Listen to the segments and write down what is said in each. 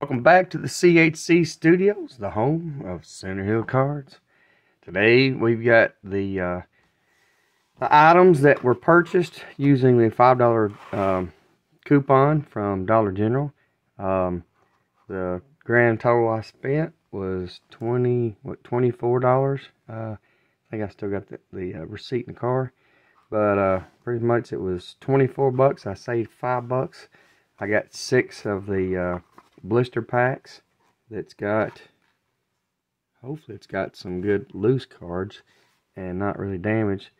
Welcome back to the CHC Studios, the home of Center Hill Cards. Today we've got the uh, the items that were purchased using the five dollar um, coupon from Dollar General. Um, the grand total I spent was twenty what twenty four dollars. Uh, I think I still got the, the uh, receipt in the car, but uh, pretty much it was twenty four bucks. I saved five bucks. I got six of the uh, blister packs that's got hopefully it's got some good loose cards and not really damaged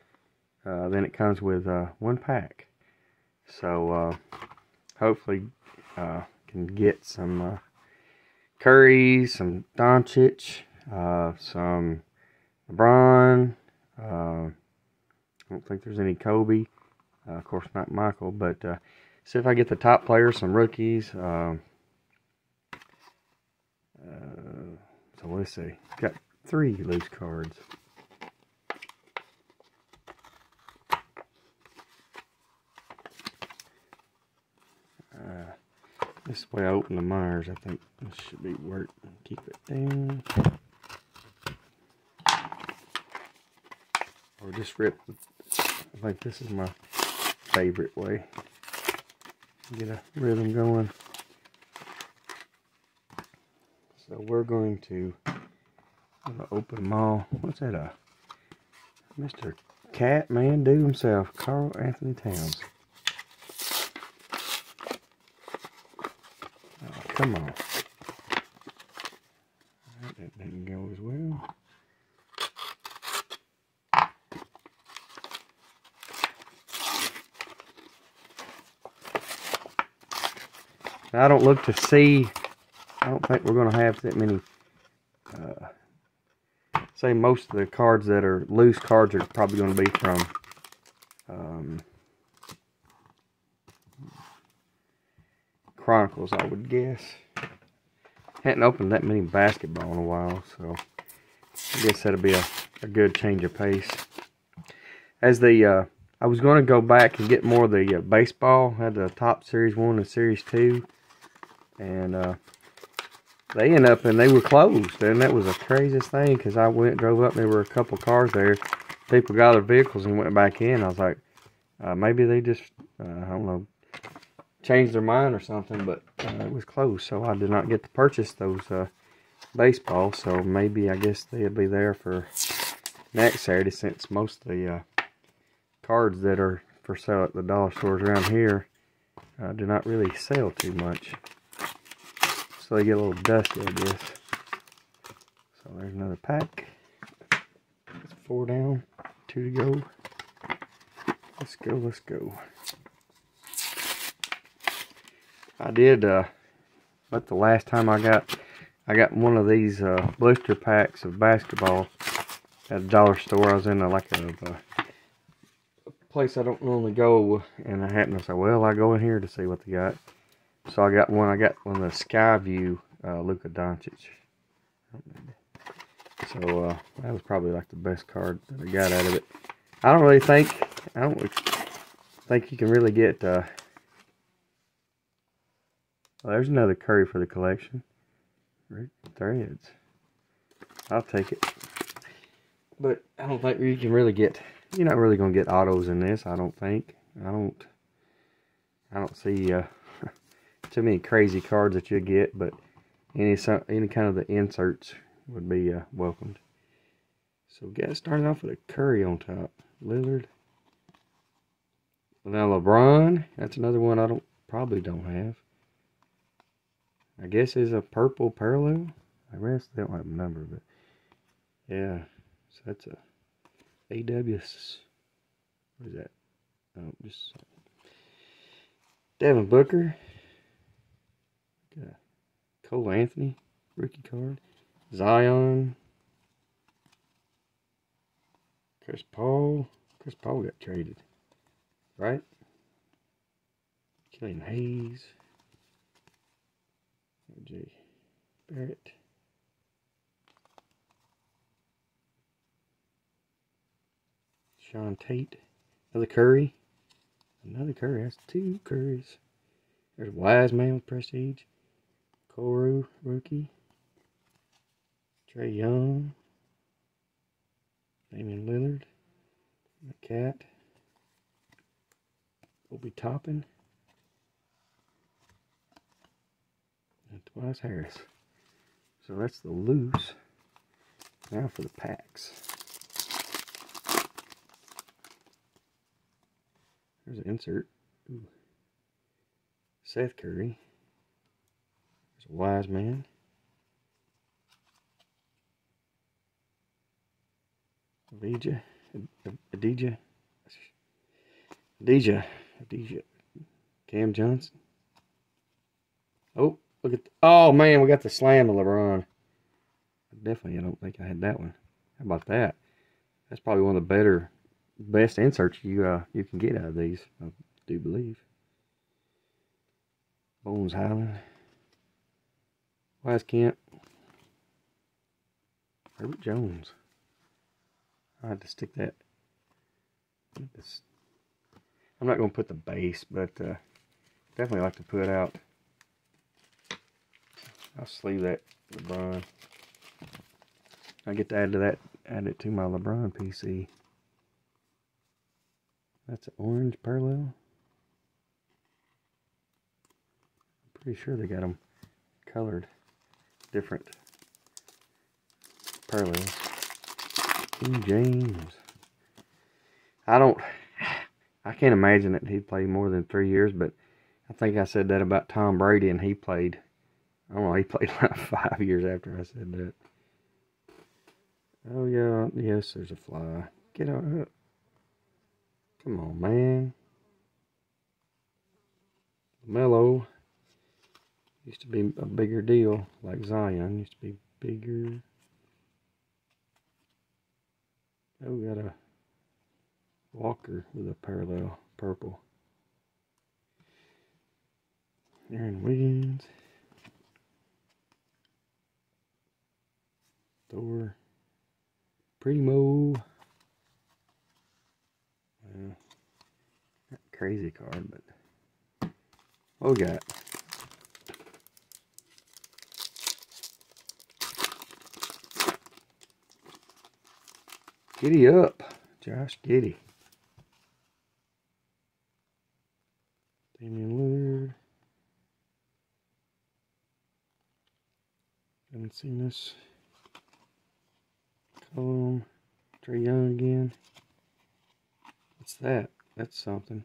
uh, then it comes with uh, one pack so uh, hopefully uh, can get some uh, Curry, some Doncic, uh, some LeBron. I don't think there's any Kobe. of course, not Michael, but see if I get the top players, some rookies. Um, so let's see. Got three loose cards. Uh, this way I open the Myers, I think this should be work. Keep it down. Or just rip. I think this is my favorite way. Get a rhythm going. So we're going to open them all. What's that? Uh, A Mr. Cat Man Do himself, Karl-Anthony Towns. Oh, come on. That didn't go as well. I don't look to see I don't think we're going to have that many. Uh, say most of the cards that are loose cards are probably going to be from um, Chronicles, I would guess. Hadn't opened that many basketball in a while, so I guess that'll be a, a good change of pace. As the uh, I was going to go back and get more of the uh, baseball. I had the top series one and series two, and uh, they end up and they were closed and that was the craziest thing because i went drove up there were a couple cars there. People got their vehicles and went back in. I was like uh, maybe they just uh, i don't know changed their mind or something but uh, it was closed so i did not get to purchase those uh, baseballs. So maybe i guess they'll be there for next saturday since most of the uh, cards that are for sale at the dollar stores around here uh, do not really sell too much so they get a little dusty, I guess. So there's another pack. That's four down, two to go. Let's go, let's go. I did, uh, but the last time I got, I got one of these uh, blister packs of basketball at a dollar store. I was in a, like a, a place I don't normally go, and I happened to say, well, I go in here to see what they got. So I got one. I got one of the Skyview uh, Luka Doncic. So uh, that was probably like the best card that I got out of it. I don't really think I don't think you can really get. Uh, well, there's another Curry for the collection. Threads. I'll take it. But I don't think you can really get. You're not really gonna get autos in this. I don't think. I don't. I don't see. Uh, too many crazy cards that you get, but any any kind of the inserts would be uh, welcomed. So we got started off with a Curry on top, Lillard. Now LeBron, that's another one I don't probably don't have. I guess is a purple parallel. I guess they don't have a number, but yeah, so that's a AWS. What is that? Oh, just Devin Booker. Cole Anthony, rookie card. Zion. Chris Paul. Chris Paul got traded. Right? Killian Hayes. OJ Barrett. Sean Tate. Another Curry. Another Curry. That's two Currys. There's Wiseman with Prestige. Koru rookie. Trae Young. Damian Lillard. The cat. Obi Toppin. And Tobias Harris. So that's the loose. Now for the packs. There's an insert. Ooh. Seth Curry. There's a Wiseman. Adija. Adija. Adija. Adija. Cam Johnson. Oh, look at. Oh man, we got the slam of LeBron. Definitely, I don't think I had that one. How about that? That's probably one of the better, best inserts you uh you can get out of these. I do believe. Bones Hyland. Wise Camp, Herbert Jones. I had to stick that. I'm not going to put the base, but uh, definitely like to put out. I'll sleeve that LeBron. I get to add to that, add it to my LeBron PC. That's an orange parallel. I'm pretty sure they got them colored different parallels. King James. I don't, I can't imagine that he played more than three years, but I think I said that about Tom Brady, and he played, I don't know, he played like five years after I said that. Oh, yeah, yes, there's a fly. Get up. Come on, man. Mellow. Used to be a bigger deal, like Zion. Used to be bigger. Oh, we got a Walker with a parallel purple. Aaron Wiggins. Thor. Primo. Well, not crazy card, but what we got? Giddy up, Josh Giddey. Damian Lillard. Haven't seen this. Column. Trae Young again. What's that? That's something.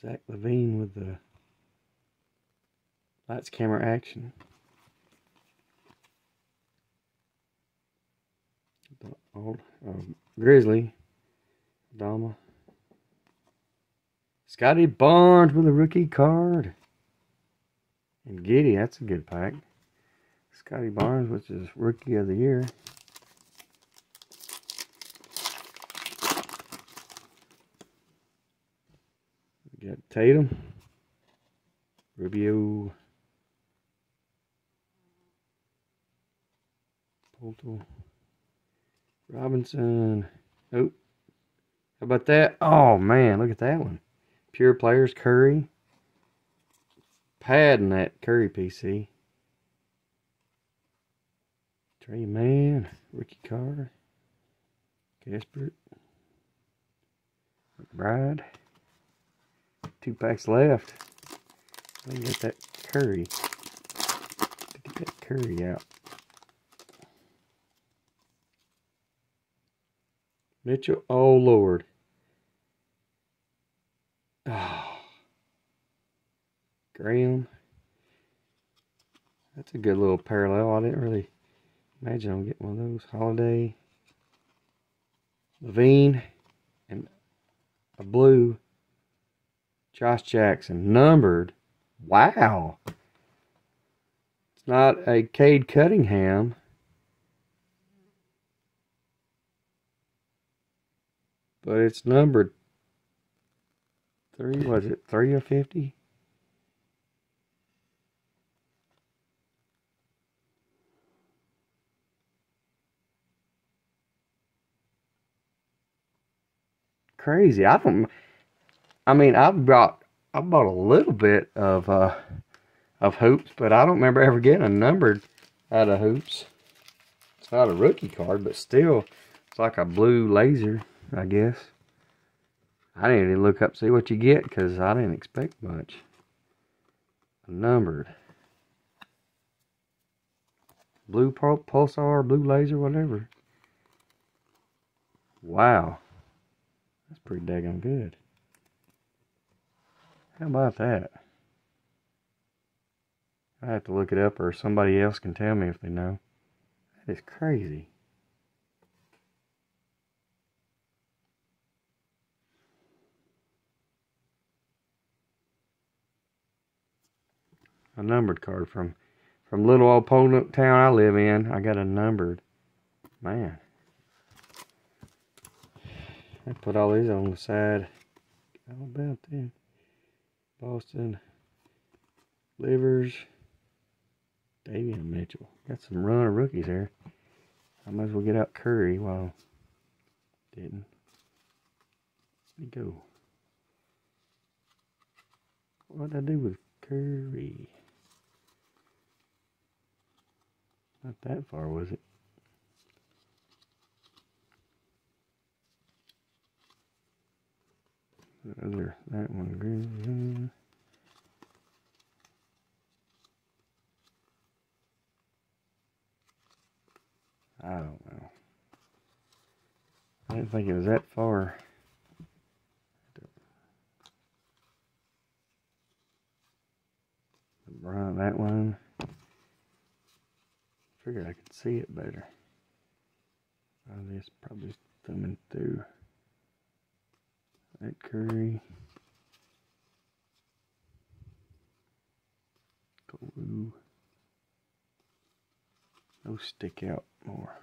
Zach LaVine with the lights, camera, action. Old um, Grizzly, Dama, Scottie Barnes with a rookie card, and Giddey, That's a good pack. Scottie Barnes, which is rookie of the year. We got Tatum, Rubio, Polto. Robinson. Oh. How about that? Oh, man. Look at that one. Pure Players Curry. Padding that Curry PC. Trey Man. Ricky Carter. Gaspert. McBride. Two packs left. Let me get that Curry. Get that Curry out. Mitchell, oh Lord. Oh. Graham. That's a good little parallel. I didn't really imagine I'll get one of those. Holiday. LaVine. And a blue. Josh Jackson. Numbered. Wow. It's not a Cade Cunningham. But it's numbered three, was it three or fifty? Crazy. I don't, I mean, I've brought I bought a little bit of uh, of hoops, but I don't remember ever getting a numbered out of hoops. It's not a rookie card, but still, it's like a blue laser, I guess. I didn't even look up see what you get because I didn't expect much. Numbered. Blue pulsar, blue laser, whatever. Wow. That's pretty daggone good. How about that? I have to look it up or somebody else can tell me if they know. That is crazy. A numbered card from from little old Podunk town I live in. I got a numbered. Man. I put all these on the side. How about them? Boston. Livers. Davion Mitchell. Got some runner rookies here. I might as well get out Curry while didn't. Let me go. What did I do with Curry? Not that far, was it? The other, that one green. I don't know. I didn't think it was that far. Run that one. Figured I could see it better. Oh, this probably thumbing through that curry. Glue. No stick out more.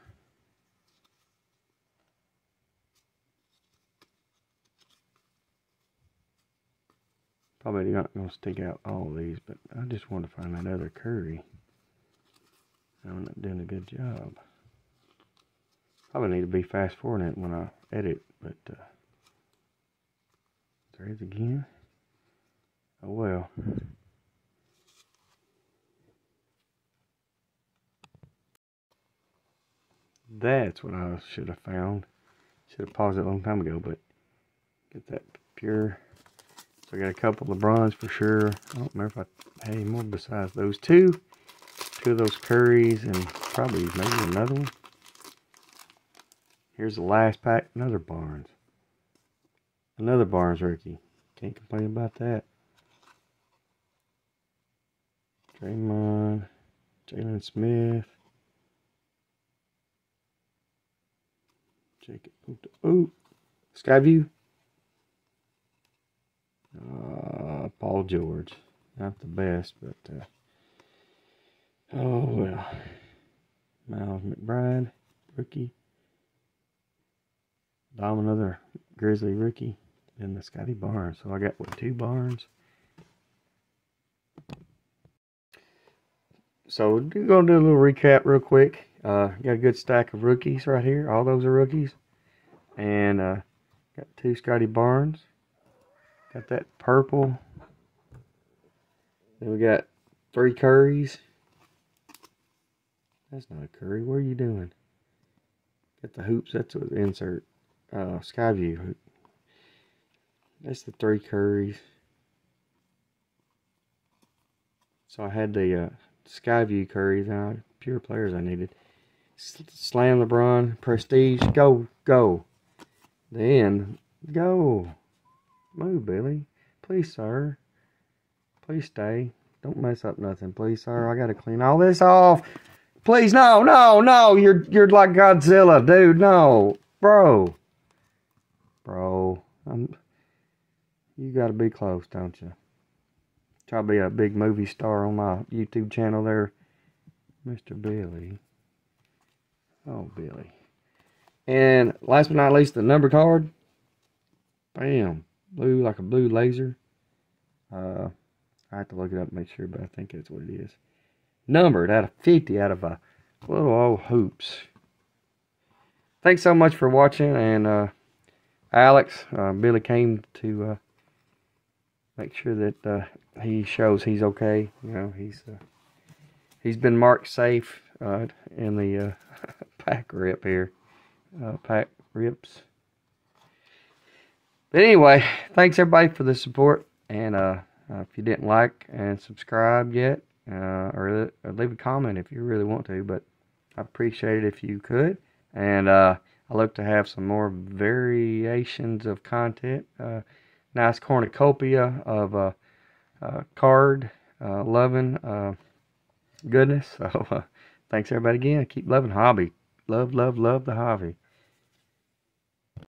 Probably not going to stick out all these, but I just want to find that other curry. I'm not doing a good job. Probably need to be fast forwarding it when I edit, but uh, there is again. Oh well. That's what I should have found. Should have paused it a long time ago, but get that pure. So I got a couple of bronze for sure. I don't remember if I had any more besides those two. Two of those curries and probably maybe another one. Here's the last pack, another Barnes. Another Barnes rookie. Can't complain about that. Draymond, Jalen Smith. Jacob Ooh, Skyview. Uh, Paul George. Not the best, but uh, oh well. Miles McBride, rookie. Dom another Grizzly rookie. And the Scottie Barnes. So I got what two Barnes. So we're gonna do a little recap real quick. Uh, got a good stack of rookies right here. All those are rookies. And uh, got two Scottie Barnes. Got that purple. Then we got three Curries. That's not a Curry. What are you doing? Got the hoops. That's an insert. Uh, Skyview. That's the three Curries. So I had the uh, Skyview Curries. Now pure players I needed. Slam LeBron, Prestige, go, go. Then, go. Move, Billy. Please, sir. Please stay. Don't mess up nothing, please, sir. I gotta clean all this off. Please, no, no, no. You're you're like Godzilla, dude. No, bro, bro. I'm. You gotta be close, don't you? Try to be a big movie star on my YouTube channel there, Mr. Billy. Oh, Billy. And last but not least, the number card. Bam. Blue, like a blue laser. Uh, I have to look it up make sure, but I think that's what it is. Numbered out of 50 out of a little old hoops. Thanks so much for watching. And uh, Alex, uh, Billy came to uh, make sure that uh, he shows he's okay. You know, he's uh, he's been marked safe uh, in the pack rip here, pack rips. But anyway, thanks everybody for the support. And if you didn't like and subscribe yet, uh, or, or, leave a comment if you really want to, but I appreciate it if you could. And uh, I look to have some more variations of content. Uh, nice cornucopia of uh, uh, card loving goodness. So thanks everybody again. Keep loving hobby. Love, love, love the hobby.